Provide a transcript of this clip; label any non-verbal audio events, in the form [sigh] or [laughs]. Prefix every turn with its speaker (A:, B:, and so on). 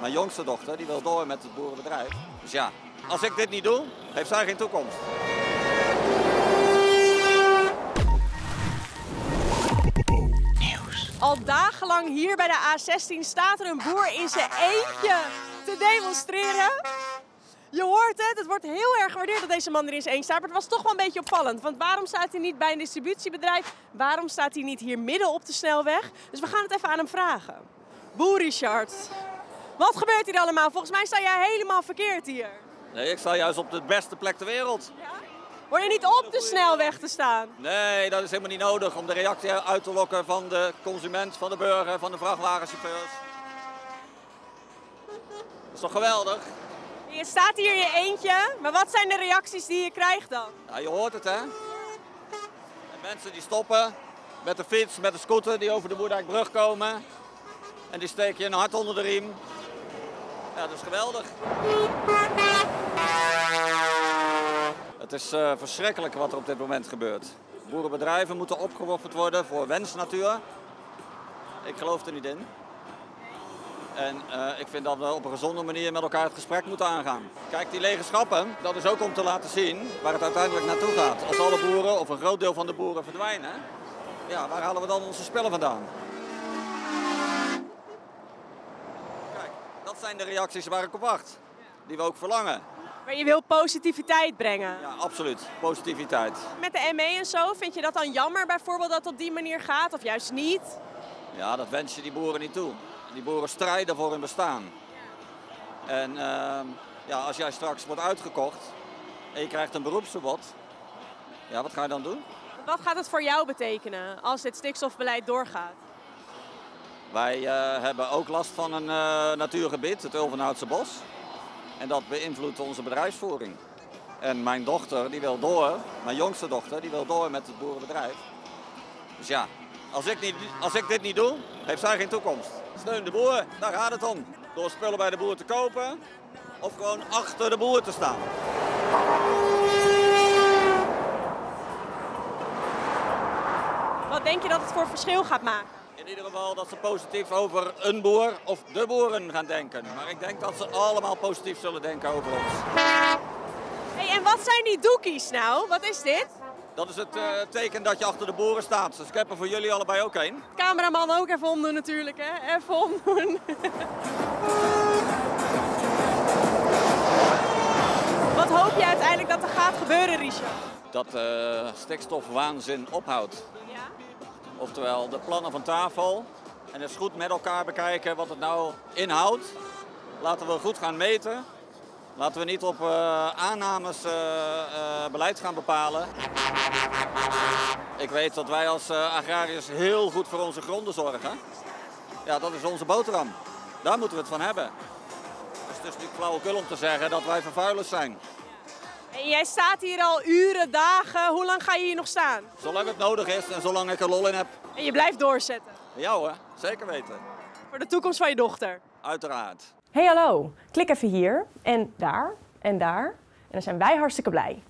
A: Mijn jongste dochter die wil door met het boerenbedrijf. Dus ja, als ik dit niet doe, heeft zij geen toekomst.
B: Al dagenlang hier bij de A16 staat er een boer in zijn eentje te demonstreren. Je hoort het, het wordt heel erg gewaardeerd dat deze man er in zijn eentje staat. Maar het was toch wel een beetje opvallend. Want waarom staat hij niet bij een distributiebedrijf? Waarom staat hij niet hier midden op de snelweg? Dus we gaan het even aan hem vragen. Boer Richard, wat gebeurt hier allemaal? Volgens mij sta jij helemaal verkeerd hier.
A: Nee, ik sta juist op de beste plek ter wereld.
B: Hoor je niet op de snelweg te staan?
A: Nee, dat is helemaal niet nodig om de reactie uit te lokken van de consument, van de burger, van de vrachtwagenchauffeurs. Dat is toch geweldig?
B: Je staat hier in je eentje, maar wat zijn de reacties die je krijgt dan?
A: Ja, je hoort het hè. En mensen die stoppen met de fiets, met de scooter die over de Moerdijkbrug komen. En die steken je een hart onder de riem. Ja, dat is geweldig. Het is eh, verschrikkelijk wat er op dit moment gebeurt. Boerenbedrijven moeten opgewofferd worden voor wensnatuur. Ik geloof er niet in. En eh, ik vind dat we op een gezonde manier met elkaar het gesprek moeten aangaan. Kijk, die lege schappen, dat is ook om te laten zien waar het uiteindelijk naartoe gaat. Als alle boeren of een groot deel van de boeren verdwijnen, ja, waar halen we dan onze spullen vandaan? Dat zijn de reacties waar ik op wacht. Die we ook verlangen.
B: Maar je wil positiviteit brengen.
A: Ja, absoluut. Positiviteit.
B: Met de ME en zo, vind je dat dan jammer bijvoorbeeld dat het op die manier gaat of juist niet?
A: Ja, dat wens je die boeren niet toe. Die boeren strijden voor hun bestaan. En ehm, ja, als jij straks wordt uitgekocht en je krijgt een beroepsverbod, ja, wat ga je dan doen?
B: Wat gaat het voor jou betekenen als dit stikstofbeleid doorgaat?
A: Wij eh, hebben ook last van een eh, natuurgebied, het Ulvenhoutse bos. En dat beïnvloedt onze bedrijfsvoering. En mijn dochter, die wil door, mijn jongste dochter, die wil door met het boerenbedrijf. Dus ja, als ik, niet, als ik dit niet doe, heeft zij geen toekomst. Steun de boer, daar gaat het om. Door spullen bij de boer te kopen of gewoon achter de boer te staan.
B: Wat denk je dat het voor verschil gaat maken?
A: In ieder geval dat ze positief over een boer of de boeren gaan denken. Maar ik denk dat ze allemaal positief zullen denken over ons.
B: Hey, en wat zijn die doekies nou? Wat is dit?
A: Dat is het eh, teken dat je achter de boeren staat. Dus ik heb er voor jullie allebei ook een.
B: Cameraman ook even omdoen natuurlijk, hè? Even omdoen. [laughs] Wat hoop je uiteindelijk dat er gaat gebeuren, Richard?
A: Dat uh, stikstofwaanzin ophoudt.
B: Ja?
A: Oftewel de plannen van tafel. En eens goed met elkaar bekijken wat het nou inhoudt. Laten we goed gaan meten. Laten we niet op uh, aannames uh, uh, beleid gaan bepalen. Ik weet dat wij als agrariërs heel goed voor onze gronden zorgen. Ja, dat is onze boterham. Daar moeten we het van hebben. Dus het is natuurlijk flauwekul om te zeggen dat wij vervuilers zijn.
B: En jij staat hier al uren, dagen. Hoe lang ga je hier nog staan?
A: Zolang het nodig is en zolang ik er lol in heb.
B: En je blijft doorzetten?
A: Ja hoor, zeker weten.
B: Voor de toekomst van je dochter?
A: Uiteraard.
C: Hey hallo, klik even hier en daar en daar en dan zijn wij hartstikke blij.